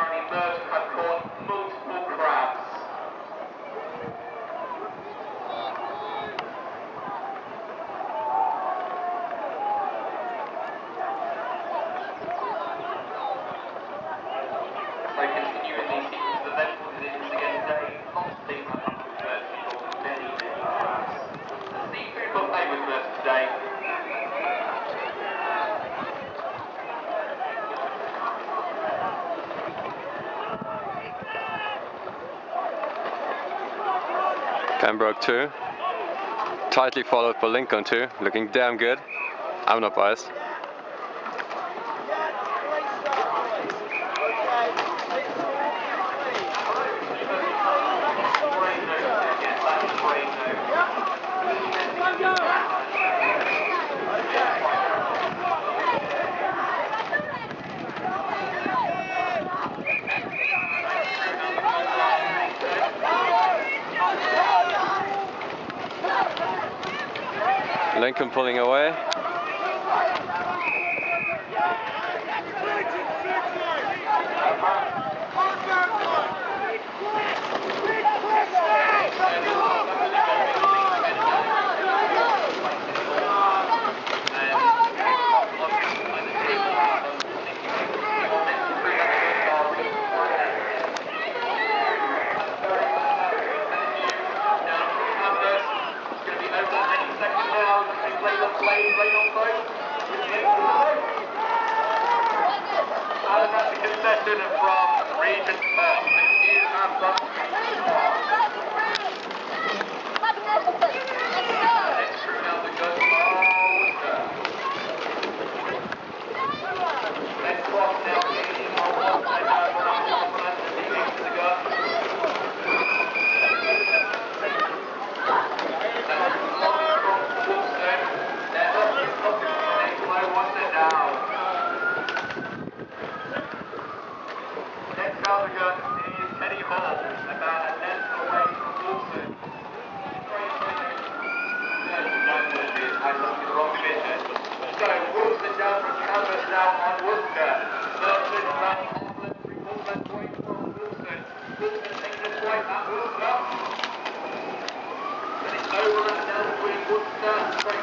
Arnie Burton had called Pembroke 2. Tightly followed by Lincoln 2, looking damn good. I'm not biased. Lincoln pulling away. Concession now on. Merton about half length, three quarter length from Wolfson. Wolfson taking a point at Worcester. Then it's over and down between Worcester, and.